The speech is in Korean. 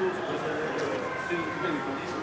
Schools of Reserve, the community conditions.